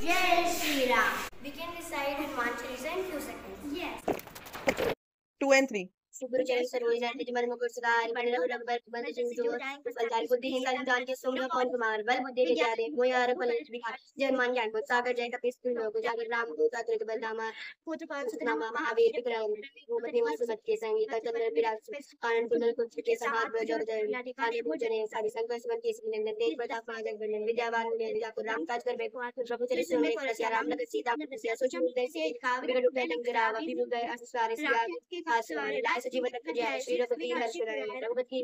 Jai Shri Ram. We can decide in 1 reason 2 seconds. Yes. 2 and 3. గురుచరణ సరోజారి నిజమన్ ముకుర్సదారి పండిరహుల నంబర్ బంద జంజో बलदार बुद्धिहीन का निदान के सुमन कौन कुमार, बल बुद्धि के जादे मोया रफल विहार जन मान ज्ञान को सागर जय कपिस तुम लोग जागर राम दूत अतुलित बलनामा पुत्र पाँच सतनामा, महावीर विक्रम भूमति मस्त सत के संग का चंद्र विराज कारण कुंडल कुंज के समार ब्रज और जय काले भोजन सारी संग स्मरण के श्री नंदन देव, प्रताप महाजन गणन विद्यावान ने राजा को राम काज कर बे प्रभु चले सुन में रसिया राम नगर सीता सुचम दे से विगड़ उठे लंग राव अभिमुख गए अस सारे सिया के खास वाले लाए सजीवन रख जय श्री रघुवीर रघुपति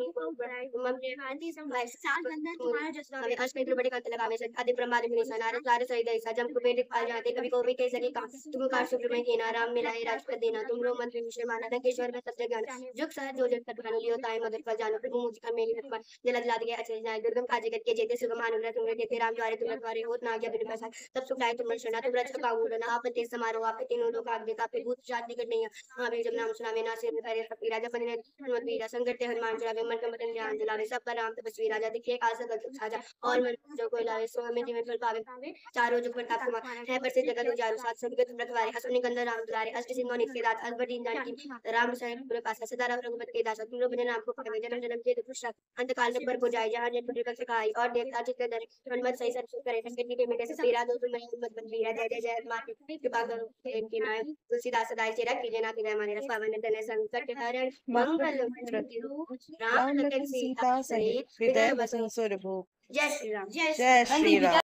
हमें अष्ट बड़े कंत लगावे से आदि ब्रह्मादि मुनि सनार सारे सही दैसा जम कुबेर पाल जाते कभी को भी कैसे का तुम का शुक्र में देना राम मिलाए राजपद देना तुम रो मंत्री मिश्र माना लंकेश्वर में सत्य ज्ञान जुग सह जो जग तत्व लियो ताई मधुर फल जानो प्रभु मुझ का मेरी रखवा जल जला दिया अच्छे जाए दुर्गम काज जगत के जेते सुगम अनुग्रह तुम रे राम द्वारे तुम द्वारे होत ना गया बिन तब सुख लाए तुम शरणा तुम रक्षक काऊ ना आप ते समारोह आप तीनों लोग आग पे भूत जात निकट नहीं हाँ जब नाम सुना में ना से करे कपी राजा बने हनुमत वीरा संकट ते हनुमान चलावे मन का मदन ध्यान दिलावे सब पर राम तपस्वी राजा दिखे, आस गल साजा, और मन जो कोई लावे सो में जिਵੇਂ फल पावे चारों जुग प्रताप कुमार, है प्रसिद्ध जगत उजारू, सात सदगत रखवारे हसुनि कंदर राम दुलारे, अष्ट सिंहों नित्य रात अकबर दीन जानकी राम सहित पूरे पास सदा राम रघुपत के दास तुम लोग नाम को पकड़े, जन्म जन्म के दुख श्राप अंत काल में पर को जहाँ जन पुत्र का सखाई और देवता चित्त दर हनुमत सही सब करे, संकट के मिटे सब पीरा, दो तुम हिम्मत बन वीरा जय जय जय माते कृपा करो इनकी नाय तुलसीदास सदाई चिरक कीजिए नाथ जय हमारे रसावन तने संकट हरण मंगल राम लखन सीता सहित हृदय बसु स्वरूप जय श्री राम। जय श्री राम।